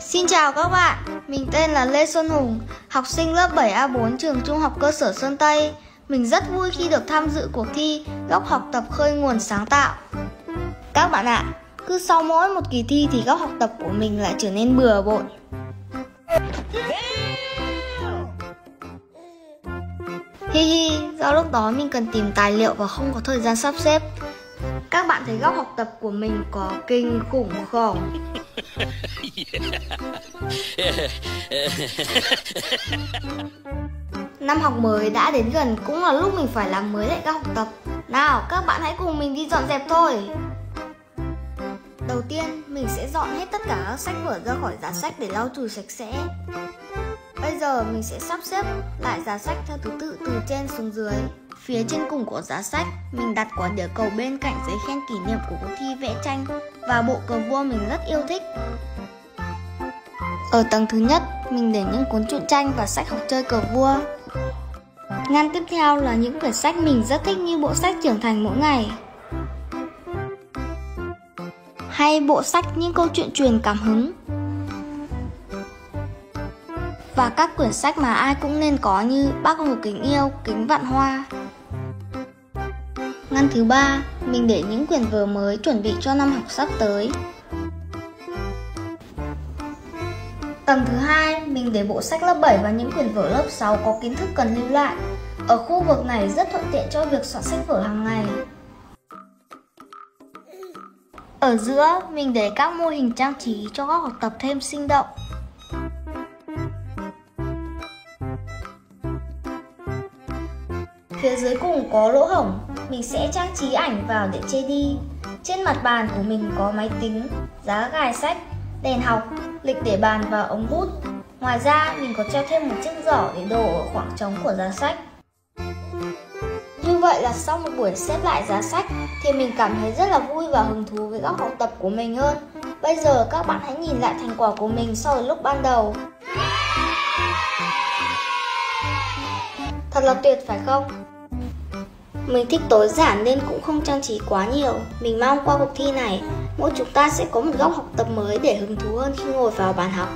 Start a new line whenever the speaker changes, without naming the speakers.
Xin chào các bạn, mình tên là Lê Xuân Hùng, học sinh lớp 7A4 trường Trung học cơ sở Sơn Tây. Mình rất vui khi được tham dự cuộc thi Góc học tập khơi nguồn sáng tạo. Các bạn ạ, cứ sau mỗi một kỳ thi thì góc học tập của mình lại trở nên bừa bộn. Hi hi, do lúc đó mình cần tìm tài liệu và không có thời gian sắp xếp. Các bạn thấy góc học tập của mình có kinh khủng không? Năm học mới đã đến gần cũng là lúc mình phải làm mới lại các học tập. Nào, các bạn hãy cùng mình đi dọn dẹp thôi. Đầu tiên, mình sẽ dọn hết tất cả các sách vở ra khỏi giá sách để lau chùi sạch sẽ. Bây giờ mình sẽ sắp xếp lại giá sách theo thứ tự từ trên xuống dưới. Phía trên cùng của giá sách, mình đặt quả địa cầu bên cạnh giấy khen kỷ niệm của cuộc thi vẽ tranh và bộ cờ vua mình rất yêu thích. Ở tầng thứ nhất, mình để những cuốn truyện tranh và sách học chơi cờ vua. Ngăn tiếp theo là những quyển sách mình rất thích như bộ sách trưởng thành mỗi ngày. Hay bộ sách những câu chuyện truyền cảm hứng. Và các quyển sách mà ai cũng nên có như Bác Hồ kính yêu, Kính vạn hoa. Ngăn thứ ba, mình để những quyển vở mới chuẩn bị cho năm học sắp tới. Tầng thứ hai, mình để bộ sách lớp 7 và những quyển vở lớp 6 có kiến thức cần lưu lại. Ở khu vực này rất thuận tiện cho việc soạn sách vở hàng ngày. Ở giữa, mình để các mô hình trang trí cho các học tập thêm sinh động. Phía dưới cùng có lỗ hổng, mình sẽ trang trí ảnh vào để che đi. Trên mặt bàn của mình có máy tính, giá gài sách, đèn học, lịch để bàn và ống bút. Ngoài ra, mình có treo thêm một chiếc giỏ để đổ ở khoảng trống của giá sách. Như vậy là sau một buổi xếp lại giá sách thì mình cảm thấy rất là vui và hứng thú với góc học tập của mình hơn. Bây giờ các bạn hãy nhìn lại thành quả của mình so với lúc ban đầu. Thật là tuyệt phải không? Mình thích tối giản nên cũng không trang trí quá nhiều. Mình mong qua cuộc thi này, mỗi chúng ta sẽ có một góc học tập mới để hứng thú hơn khi ngồi vào bàn học.